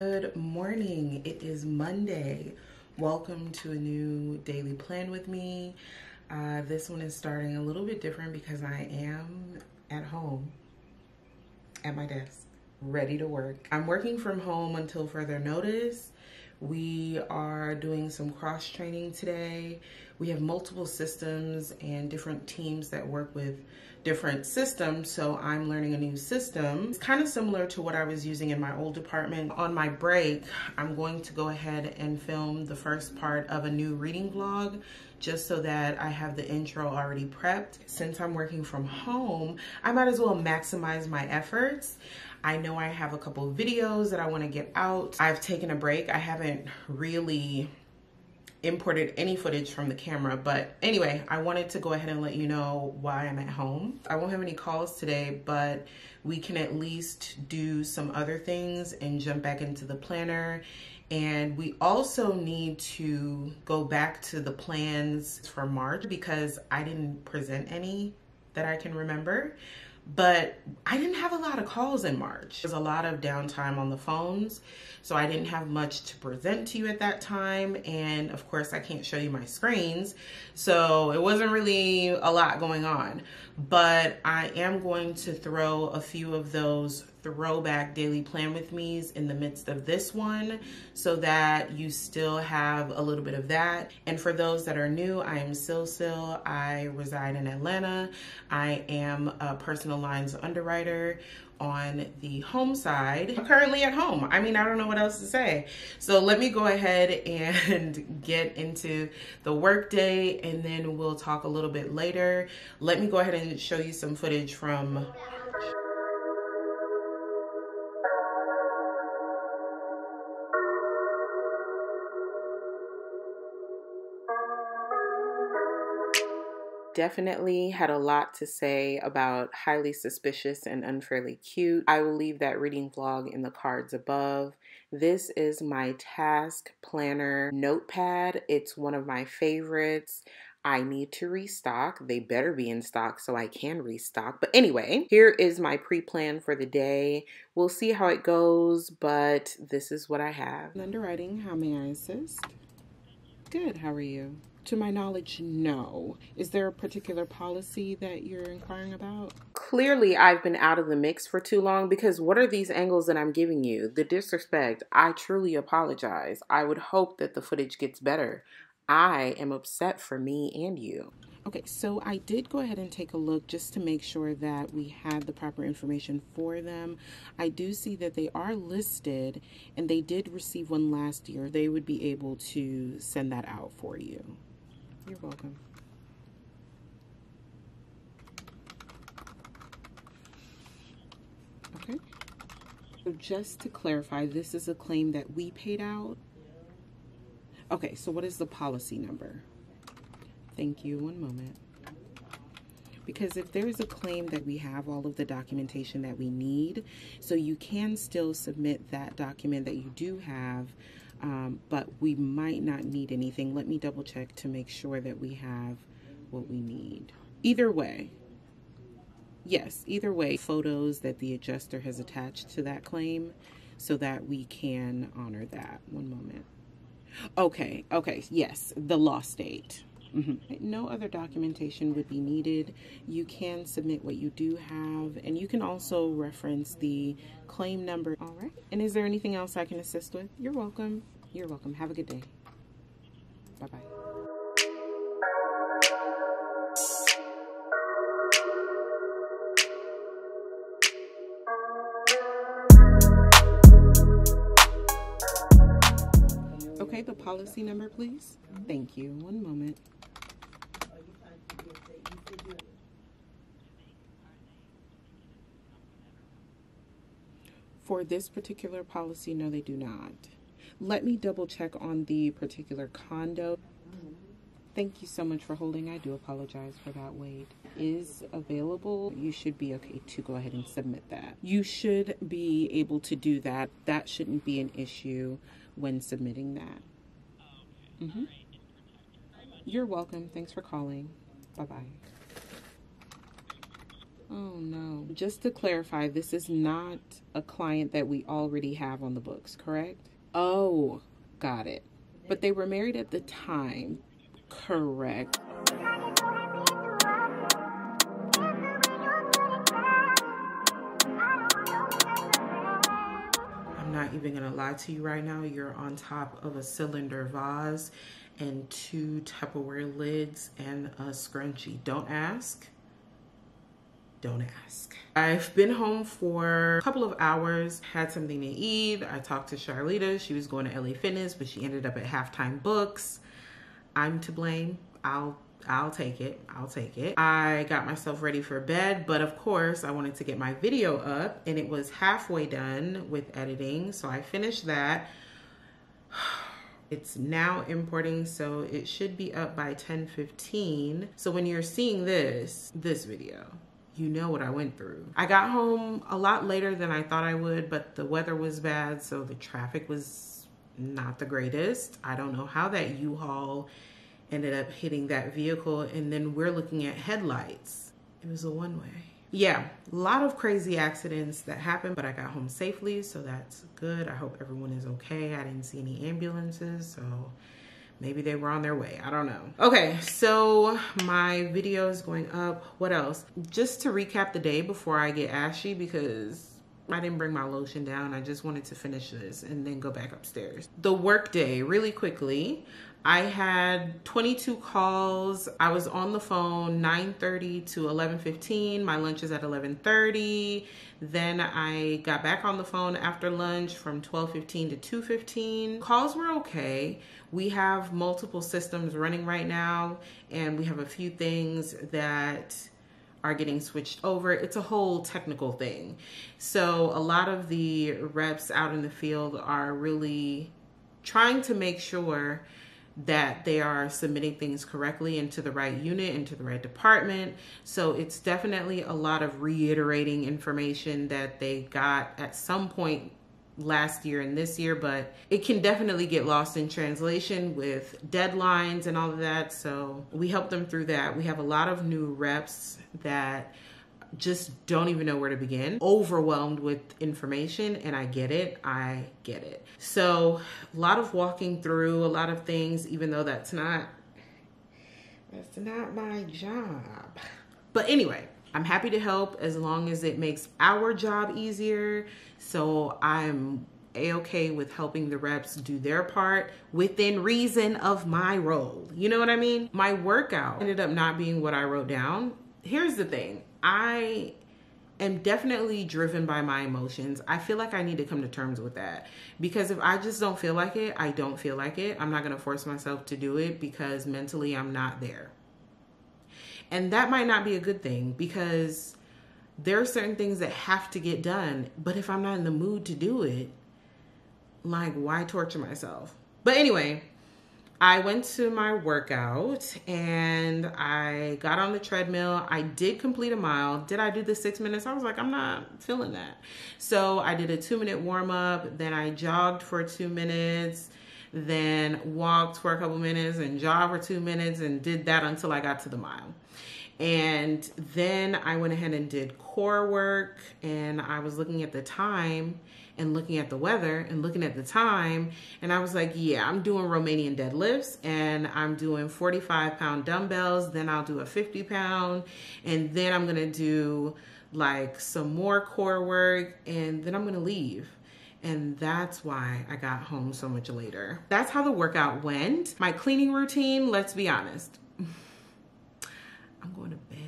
Good morning. It is Monday. Welcome to a new daily plan with me. Uh, this one is starting a little bit different because I am at home at my desk, ready to work. I'm working from home until further notice. We are doing some cross training today. We have multiple systems and different teams that work with different systems, so I'm learning a new system. It's kind of similar to what I was using in my old department. On my break, I'm going to go ahead and film the first part of a new reading vlog just so that I have the intro already prepped. Since I'm working from home, I might as well maximize my efforts. I know I have a couple videos that I want to get out. I've taken a break. I haven't really imported any footage from the camera but anyway I wanted to go ahead and let you know why I'm at home. I won't have any calls today but we can at least do some other things and jump back into the planner. And we also need to go back to the plans for March because I didn't present any that I can remember but I didn't have a lot of calls in March. There's a lot of downtime on the phones, so I didn't have much to present to you at that time. And of course, I can't show you my screens, so it wasn't really a lot going on. But I am going to throw a few of those throwback daily plan with me's in the midst of this one so that you still have a little bit of that. And for those that are new, I am Sil Sil. I reside in Atlanta. I am a personal lines underwriter on the home side. I'm currently at home. I mean, I don't know what else to say. So let me go ahead and get into the workday and then we'll talk a little bit later. Let me go ahead and show you some footage from definitely had a lot to say about highly suspicious and unfairly cute. I will leave that reading vlog in the cards above. This is my task planner notepad. It's one of my favorites. I need to restock. They better be in stock so I can restock. But anyway, here is my pre-plan for the day. We'll see how it goes, but this is what I have. Underwriting, how may I assist? Good, how are you? To my knowledge, no. Is there a particular policy that you're inquiring about? Clearly, I've been out of the mix for too long because what are these angles that I'm giving you? The disrespect, I truly apologize. I would hope that the footage gets better. I am upset for me and you. Okay, so I did go ahead and take a look just to make sure that we had the proper information for them. I do see that they are listed and they did receive one last year. They would be able to send that out for you. You're welcome. Okay. So just to clarify, this is a claim that we paid out. Okay, so what is the policy number? Thank you. One moment. Because if there's a claim that we have all of the documentation that we need, so you can still submit that document that you do have um, but we might not need anything. Let me double check to make sure that we have what we need. Either way, yes, either way, photos that the adjuster has attached to that claim so that we can honor that. One moment. Okay, okay, yes, the loss date. Mm -hmm. No other documentation would be needed. You can submit what you do have, and you can also reference the claim number. All right. And is there anything else I can assist with? You're welcome. You're welcome. Have a good day. Bye-bye. Okay, the policy number, please. Thank you. One moment. For this particular policy, no, they do not. Let me double check on the particular condo. Thank you so much for holding. I do apologize for that wait. Is available. You should be okay to go ahead and submit that. You should be able to do that. That shouldn't be an issue when submitting that. Mm -hmm. You're welcome. Thanks for calling. Bye-bye. Oh no. Just to clarify, this is not a client that we already have on the books, correct? Oh, got it. But they were married at the time, correct? I'm not even gonna lie to you right now. You're on top of a cylinder vase and two Tupperware lids and a scrunchie. Don't ask don't ask. I've been home for a couple of hours, had something to eat. I talked to Charlita. She was going to LA Fitness, but she ended up at Halftime Books. I'm to blame. I'll I'll take it. I'll take it. I got myself ready for bed, but of course, I wanted to get my video up and it was halfway done with editing. So I finished that. It's now importing, so it should be up by 10:15. So when you're seeing this, this video, you know what I went through. I got home a lot later than I thought I would, but the weather was bad, so the traffic was not the greatest. I don't know how that U-Haul ended up hitting that vehicle, and then we're looking at headlights. It was a one-way. Yeah, a lot of crazy accidents that happened, but I got home safely, so that's good. I hope everyone is okay. I didn't see any ambulances, so maybe they were on their way. I don't know. Okay so my video is going up. What else? Just to recap the day before i get ashy because I didn't bring my lotion down. I just wanted to finish this and then go back upstairs. The work day, really quickly. I had 22 calls. I was on the phone 9:30 to 11:15. My lunch is at 11:30. Then I got back on the phone after lunch from 12:15 to 2:15. Calls were okay. We have multiple systems running right now and we have a few things that are getting switched over. It's a whole technical thing. So a lot of the reps out in the field are really trying to make sure that they are submitting things correctly into the right unit, into the right department. So it's definitely a lot of reiterating information that they got at some point last year and this year, but it can definitely get lost in translation with deadlines and all of that. So we help them through that. We have a lot of new reps that just don't even know where to begin, overwhelmed with information, and I get it. I get it. So, a lot of walking through, a lot of things, even though that's not that's not my job. But anyway, I'm happy to help as long as it makes our job easier. So, I'm a-okay with helping the reps do their part within reason of my role. You know what I mean? My workout ended up not being what I wrote down. Here's the thing. I am definitely driven by my emotions. I feel like I need to come to terms with that because if I just don't feel like it, I don't feel like it. I'm not going to force myself to do it because mentally I'm not there. And that might not be a good thing because there are certain things that have to get done, but if I'm not in the mood to do it, like why torture myself? But anyway, I went to my workout and I got on the treadmill. I did complete a mile. Did I do the six minutes? I was like, I'm not feeling that. So I did a two minute warm up. Then I jogged for two minutes, then walked for a couple minutes and jogged for two minutes and did that until I got to the mile. And then I went ahead and did core work and I was looking at the time and looking at the weather and looking at the time. And I was like, yeah, I'm doing Romanian deadlifts and I'm doing 45 pound dumbbells. Then I'll do a 50 pound. And then I'm going to do like some more core work. And then I'm going to leave. And that's why I got home so much later. That's how the workout went. My cleaning routine, let's be honest. I'm going to bed.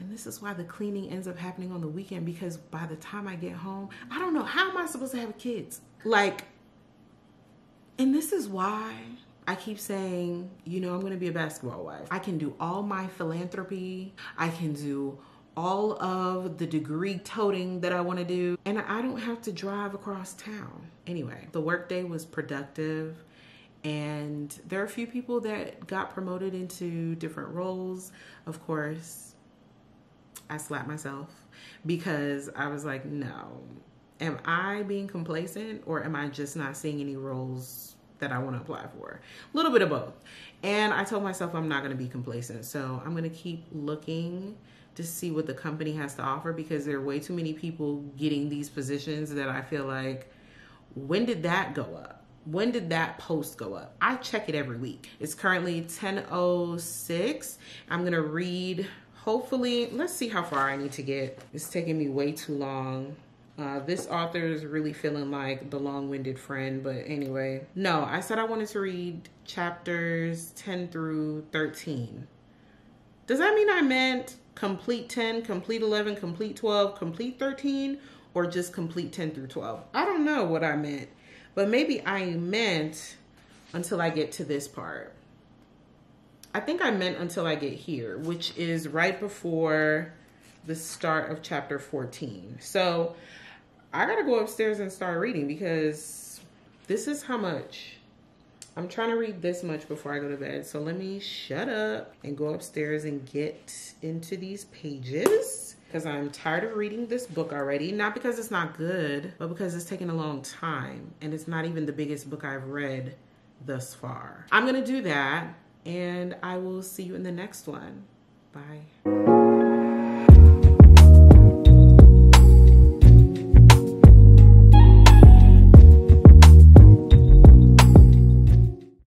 And this is why the cleaning ends up happening on the weekend because by the time I get home, I don't know how am I supposed to have kids? Like, and this is why I keep saying, you know, I'm going to be a basketball wife. I can do all my philanthropy. I can do all of the degree toting that I want to do. And I don't have to drive across town. Anyway, the workday was productive. And there are a few people that got promoted into different roles. Of course, I slapped myself because I was like, no. Am I being complacent or am I just not seeing any roles that I want to apply for? A little bit of both. And I told myself I'm not going to be complacent. So I'm going to keep looking to see what the company has to offer because there are way too many people getting these positions that I feel like when did that go up? When did that post go up? I check it every week. It's currently 10:06. I'm going to read hopefully, let's see how far I need to get. It's taking me way too long. Uh, this author is really feeling like the long-winded friend, but anyway. No, I said I wanted to read chapters 10 through 13. Does that mean I meant complete 10, complete 11, complete 12, complete 13, or just complete 10 through 12? I don't know what I meant, but maybe I meant until I get to this part. I think I meant until I get here, which is right before the start of chapter 14. So I gotta go upstairs and start reading because this is how much. I'm trying to read this much before I go to bed. So let me shut up and go upstairs and get into these pages because I'm tired of reading this book already. Not because it's not good, but because it's taking a long time and it's not even the biggest book I've read thus far. I'm gonna do that and I will see you in the next one. Bye.